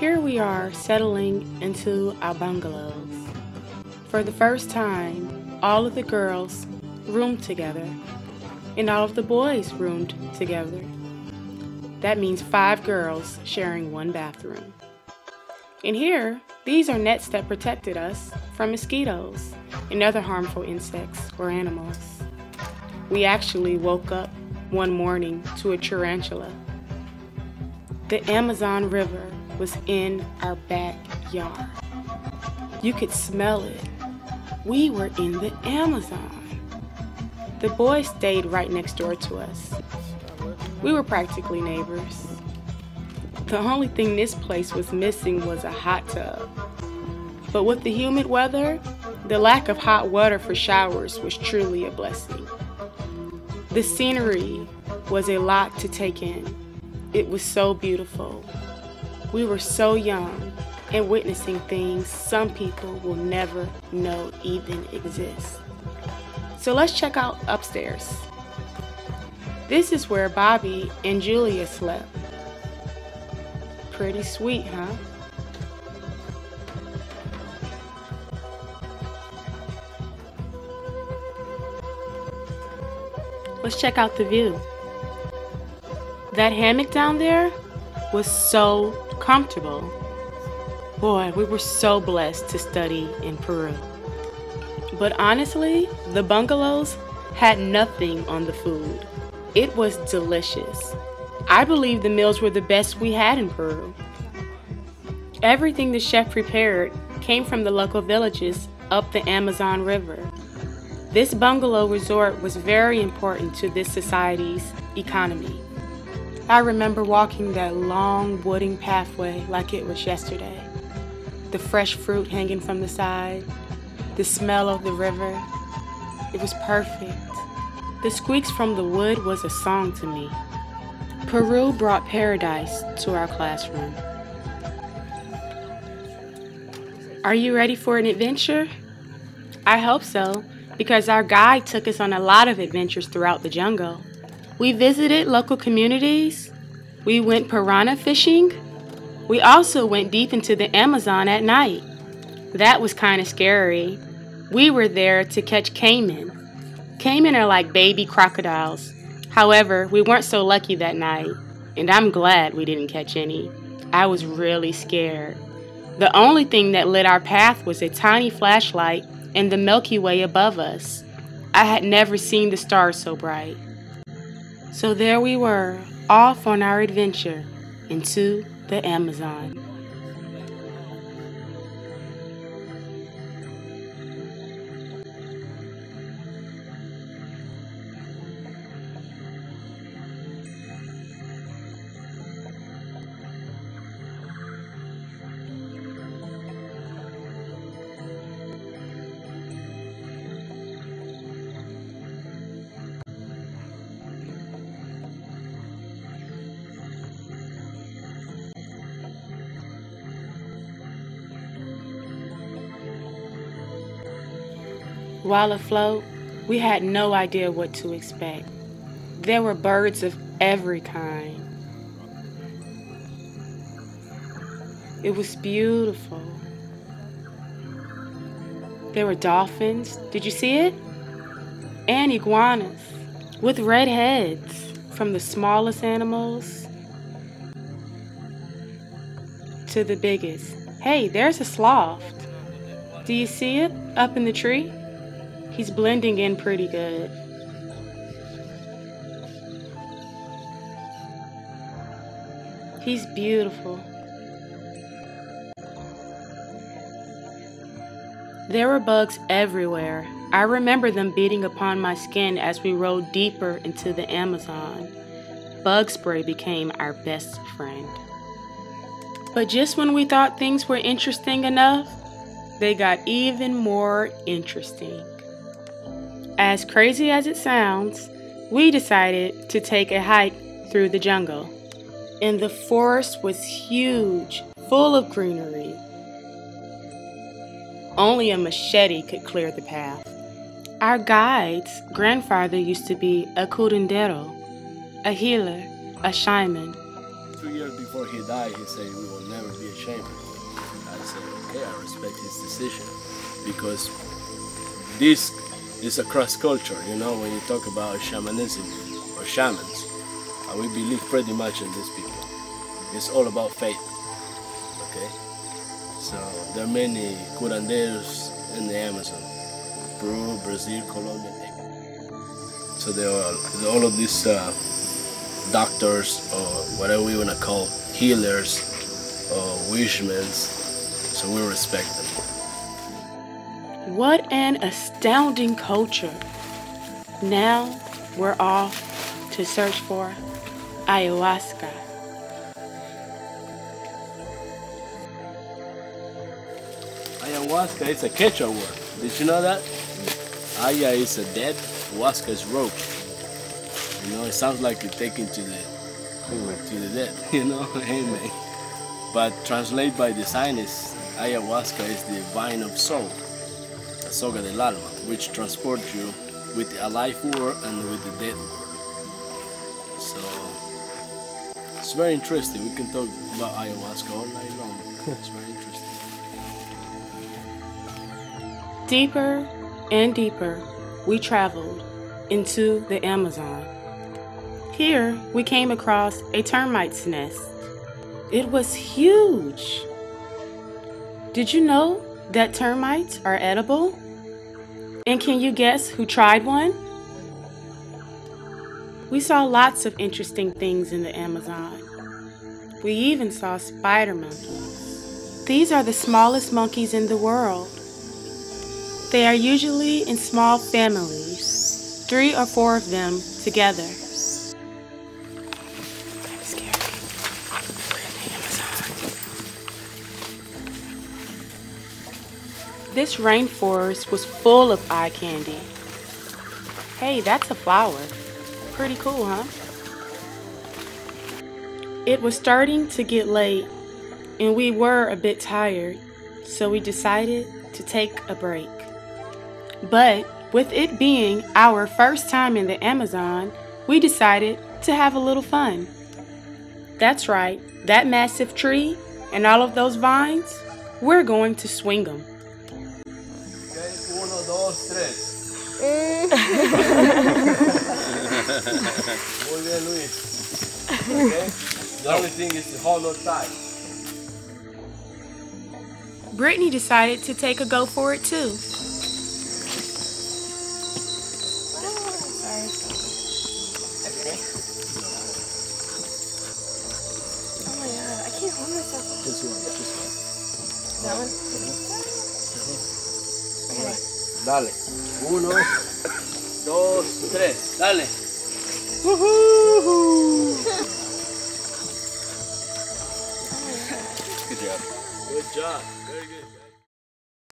Here we are settling into our bungalows. For the first time, all of the girls roomed together, and all of the boys roomed together. That means five girls sharing one bathroom. And here, these are nets that protected us from mosquitoes and other harmful insects or animals. We actually woke up one morning to a tarantula. The Amazon River was in our backyard. You could smell it. We were in the Amazon. The boys stayed right next door to us. We were practically neighbors. The only thing this place was missing was a hot tub. But with the humid weather, the lack of hot water for showers was truly a blessing. The scenery was a lot to take in. It was so beautiful. We were so young and witnessing things some people will never know even exist. So let's check out upstairs. This is where Bobby and Julia slept. Pretty sweet, huh? Let's check out the view. That hammock down there was so comfortable. Boy, we were so blessed to study in Peru. But honestly, the bungalows had nothing on the food. It was delicious. I believe the meals were the best we had in Peru. Everything the chef prepared came from the local villages up the Amazon River. This bungalow resort was very important to this society's economy. I remember walking that long wooden pathway like it was yesterday. The fresh fruit hanging from the side, the smell of the river. It was perfect. The squeaks from the wood was a song to me. Peru brought paradise to our classroom. Are you ready for an adventure? I hope so, because our guide took us on a lot of adventures throughout the jungle. We visited local communities. We went piranha fishing. We also went deep into the Amazon at night. That was kind of scary. We were there to catch caiman. Caiman are like baby crocodiles. However, we weren't so lucky that night, and I'm glad we didn't catch any. I was really scared. The only thing that lit our path was a tiny flashlight and the Milky Way above us. I had never seen the stars so bright. So there we were, off on our adventure into the Amazon. While afloat, we had no idea what to expect. There were birds of every kind. It was beautiful. There were dolphins. Did you see it? And iguanas with red heads, from the smallest animals to the biggest. Hey, there's a sloth. Do you see it up in the tree? He's blending in pretty good. He's beautiful. There were bugs everywhere. I remember them beating upon my skin as we rode deeper into the Amazon. Bug spray became our best friend. But just when we thought things were interesting enough, they got even more interesting. As crazy as it sounds, we decided to take a hike through the jungle. And the forest was huge, full of greenery. Only a machete could clear the path. Our guide's grandfather used to be a curandero, a healer, a shaman. two years before he died, he said, we will never be ashamed. I said, okay, I respect his decision because this is a cross culture, you know, when you talk about shamanism or shamans. We believe pretty much in these people. It's all about faith, okay? So there are many curandeiros in the Amazon, Peru, Brazil, Colombia. So there are all of these uh, doctors or whatever we want to call healers or wishmen. So we respect them. What an astounding culture. Now we're off to search for ayahuasca. Ayahuasca is a Quechua word. Did you know that? Aya is a dead, huasca is rope. You know, it sounds like you're taken to the to the dead, you know, amen. But translate by the scientists, ayahuasca is the vine of soul, soga del alma, which transports you with the alive world and with the dead world. So it's very interesting. We can talk about ayahuasca all night long. It's very interesting. Deeper and deeper, we traveled into the Amazon. Here, we came across a termite's nest. It was huge. Did you know that termites are edible? And can you guess who tried one? We saw lots of interesting things in the Amazon. We even saw spider monkeys. These are the smallest monkeys in the world. They are usually in small families, three or four of them together. This rainforest was full of eye candy. Hey, that's a flower. Pretty cool, huh? It was starting to get late, and we were a bit tired, so we decided to take a break. But with it being our first time in the Amazon, we decided to have a little fun. That's right, that massive tree and all of those vines, we're going to swing them. Okay, uno, dos, tres. Eh. Muy bien, Luis. Okay? The only thing is to hold on tight. Brittany decided to take a go for it too. Dale. Uno, dos, tres. Dale. Good job. Good job. Very good.